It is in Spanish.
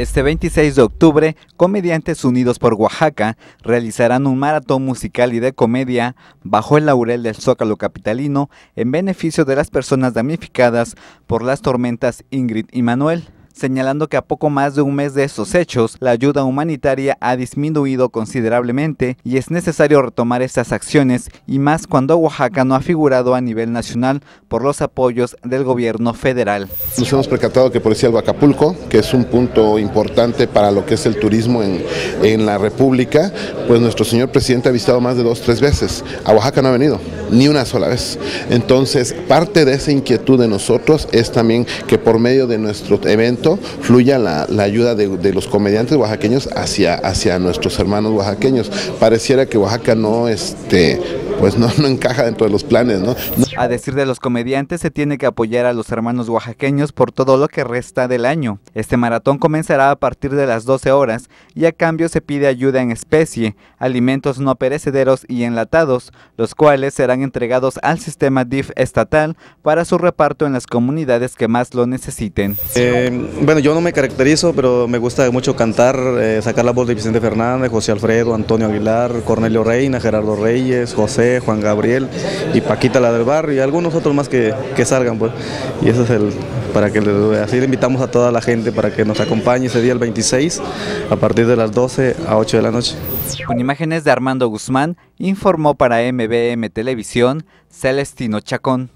Este 26 de octubre, Comediantes Unidos por Oaxaca realizarán un maratón musical y de comedia bajo el laurel del Zócalo Capitalino en beneficio de las personas damnificadas por las tormentas Ingrid y Manuel señalando que a poco más de un mes de estos hechos, la ayuda humanitaria ha disminuido considerablemente y es necesario retomar estas acciones y más cuando Oaxaca no ha figurado a nivel nacional por los apoyos del gobierno federal. Nos hemos percatado que por decir Acapulco, que es un punto importante para lo que es el turismo en, en la República, pues nuestro señor presidente ha visitado más de dos, tres veces. A Oaxaca no ha venido, ni una sola vez. Entonces, parte de esa inquietud de nosotros es también que por medio de nuestro evento fluya la, ayuda de, los comediantes oaxaqueños hacia, hacia nuestros hermanos oaxaqueños. Pareciera que Oaxaca no, este, pues no, no encaja dentro de los planes. ¿no? A decir de los comediantes, se tiene que apoyar a los hermanos oaxaqueños por todo lo que resta del año. Este maratón comenzará a partir de las 12 horas y a cambio se pide ayuda en especie, alimentos no perecederos y enlatados, los cuales serán entregados al sistema DIF estatal para su reparto en las comunidades que más lo necesiten. Eh, bueno, yo no me caracterizo, pero me gusta mucho cantar, eh, sacar la voz de Vicente Fernández, José Alfredo, Antonio Aguilar, Cornelio Reina, Gerardo Reyes, José, Juan Gabriel y Paquita la del barrio y algunos otros más que, que salgan. Pues. Y eso es el, para que así le invitamos a toda la gente para que nos acompañe ese día el 26 a partir de las 12 a 8 de la noche. Con imágenes de Armando Guzmán, informó para MBM Televisión Celestino Chacón.